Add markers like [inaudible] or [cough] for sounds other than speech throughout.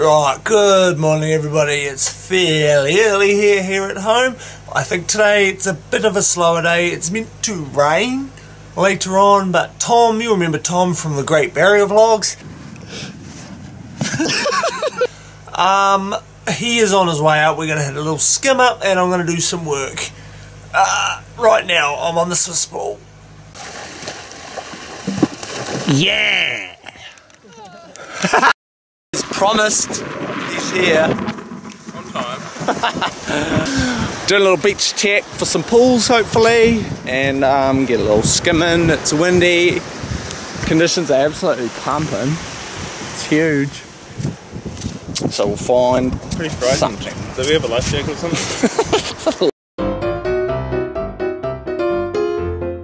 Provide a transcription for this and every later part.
Right, good morning everybody. It's fairly early here here at home. I think today it's a bit of a slower day. It's meant to rain later on, but Tom, you remember Tom from the Great Barrier Vlogs? [laughs] um, he is on his way out. We're going to hit a little skim up and I'm going to do some work. Uh, right now, I'm on the Swiss ball. Yeah! [laughs] As promised, he's here. On time. [laughs] Doing a little beach check for some pools, hopefully, and um, get a little skimming. It's windy. Conditions are absolutely pumping. It's huge. So we'll find Pretty frightening. something. Do we have a life jacket or something? [laughs]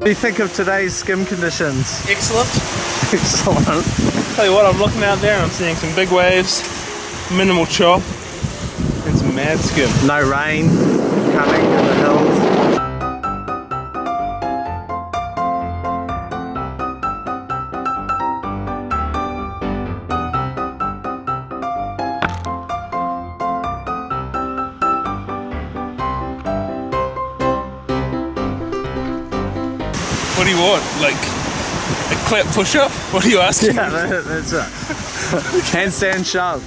do you think of today's skim conditions? Excellent. [laughs] Excellent. Tell you what, I'm looking out there and I'm seeing some big waves, minimal chop, and some mad skim. No rain coming in the hills. What do you want? Like a clap push up? What are you asking? Yeah, that, that's right. [laughs] Handstand shove.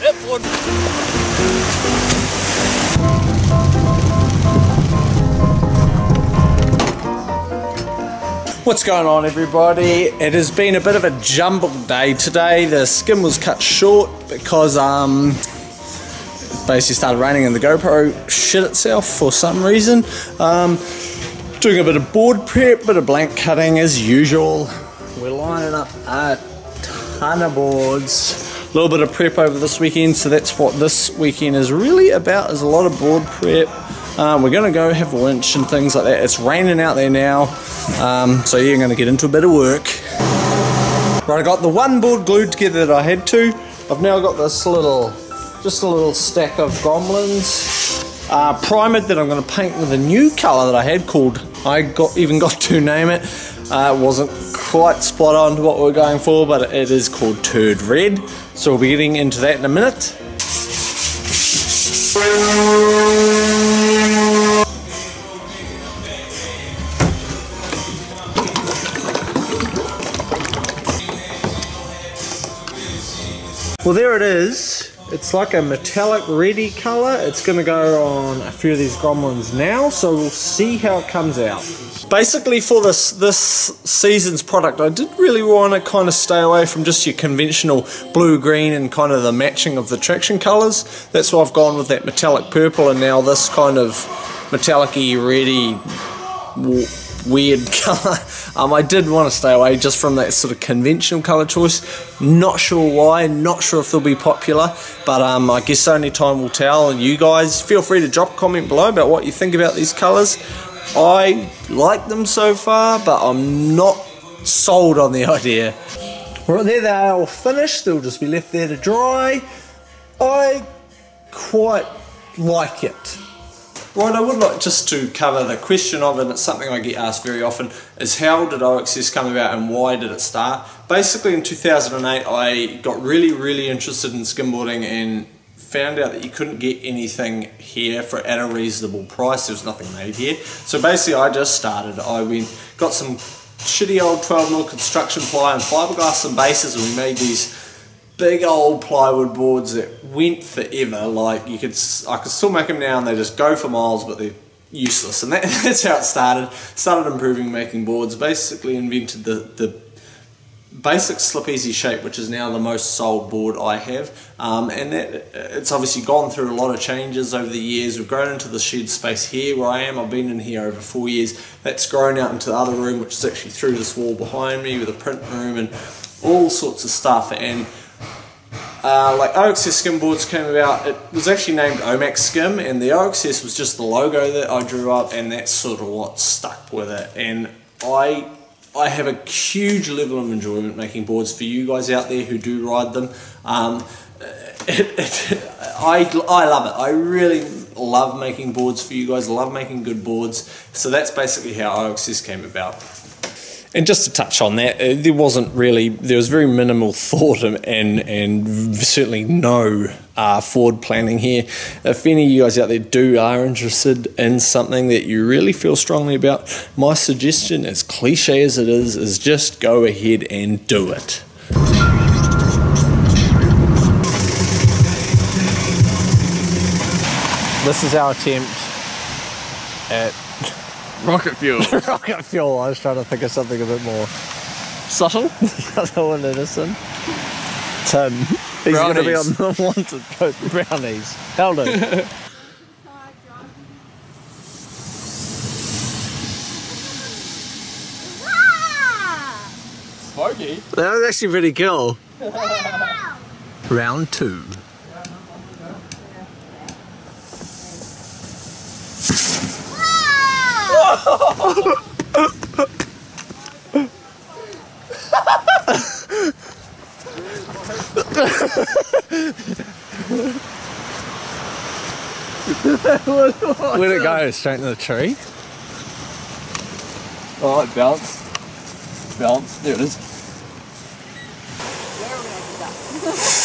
Yep, one. What's going on, everybody? It has been a bit of a jumbled day today. The skim was cut short because um, it basically started raining and the GoPro shit itself for some reason. Um, doing a bit of board prep, bit of blank cutting as usual. We're lining up a ton of boards. A little bit of prep over this weekend, so that's what this weekend is really about. Is a lot of board prep. Um, we're gonna go have lunch and things like that. It's raining out there now, um, so yeah, I'm gonna get into a bit of work. Right, I got the one board glued together that I had to. I've now got this little, just a little stack of Gromlins uh, primed that I'm going to paint with a new colour that I had called. I got even got to name it. Uh, it wasn't quite spot on to what we are going for, but it is called Turd Red. So we'll be getting into that in a minute. Well, there it is. It's like a metallic reddy colour. It's going to go on a few of these gromlins now, so we'll see how it comes out. Basically, for this this season's product, I did really want to kind of stay away from just your conventional blue, green, and kind of the matching of the traction colours. That's why I've gone with that metallic purple, and now this kind of metallic-y, reddy, w- weird [laughs] colour. Um, I did want to stay away just from that sort of conventional colour choice. Not sure why, not sure if they'll be popular, but um, I guess only time will tell. And you guys, feel free to drop a comment below about what you think about these colours. I like them so far, but I'm not sold on the [laughs] idea. Right there, they are all finished. They'll just be left there to dry. I quite like it. Right, I would like just to cover the question of, and it's something I get asked very often, is how did OXS come about and why did it start? Basically, in 2008, I got really, really interested in skimboarding and found out that you couldn't get anything here for at a reasonable price. There was nothing made here. So basically, I just started. I went, got some shitty old 12 mil construction ply and fiberglass and bases, and we made these big old plywood boards that went forever. Like you could, I could still make them now, and they just go for miles, but they're useless. And that, [laughs] that's how it started. Started improving making boards. Basically invented the the basic slip easy shape, which is now the most sold board I have. Um, and that it's obviously gone through a lot of changes over the years. We've grown into the shed space here where I am. I've been in here over four years. That's grown out into the other room, which is actually through this wall behind me with a print room and all sorts of stuff. And uh, like OXS skim boards came about, it was actually named Omax Skim, and the OXS was just the logo that I drew up, and that's sort of what stuck with it. And I, I have a huge level of enjoyment making boards for you guys out there who do ride them. Um, [laughs] it, it, I, I love it. I really love making boards for you guys. Love making good boards. So that's basically how OXS came about. And just to touch on that, uh, there wasn't really, there was very minimal [laughs] thought and, and, and certainly no uh, forward planning here. If any of you guys out there do are interested in something that you really feel strongly about, my suggestion, as cliche as it is, is just go ahead and do it. This is our attempt at Rocket fuel. [laughs] rocket fuel. I was trying to think of something a bit more Subtle. [laughs] the other one innocent. Tim. He's going to be on Brownies. the wanted post. Brownies. Hell no. Smoky. that was actually pretty cool. Round two. Where'd it go? Straight in the tree? Oh, it bounced. Bounce. There it is. [laughs]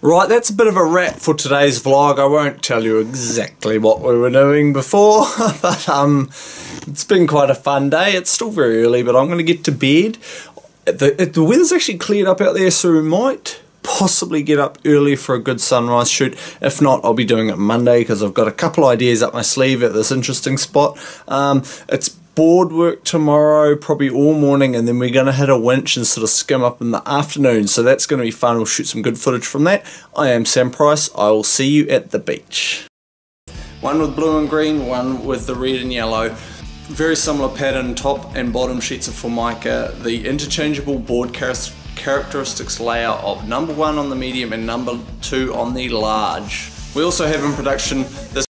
Right, that's a bit of a wrap for today's vlog. I won't tell you exactly what we were doing before, [laughs] but um, it's been quite a fun day. It's still very early, but I'm going to get to bed. The, the weather's actually cleared up out there, so we might possibly get up early for a good sunrise shoot. If not, I'll be doing it Monday because I've got a couple ideas up my sleeve at this interesting spot. Um, it's board work tomorrow, probably all morning, and then we're going to hit a winch and sort of skim up in the afternoon. So that's going to be fun. We'll shoot some good footage from that. I am Sam Price. I will see you at the beach. One with blue and green, one with the red and yellow. Very similar pattern, top and bottom sheets of Formica. The interchangeable board char- characteristics layer of number one on the medium and number two on the large. We also have in production this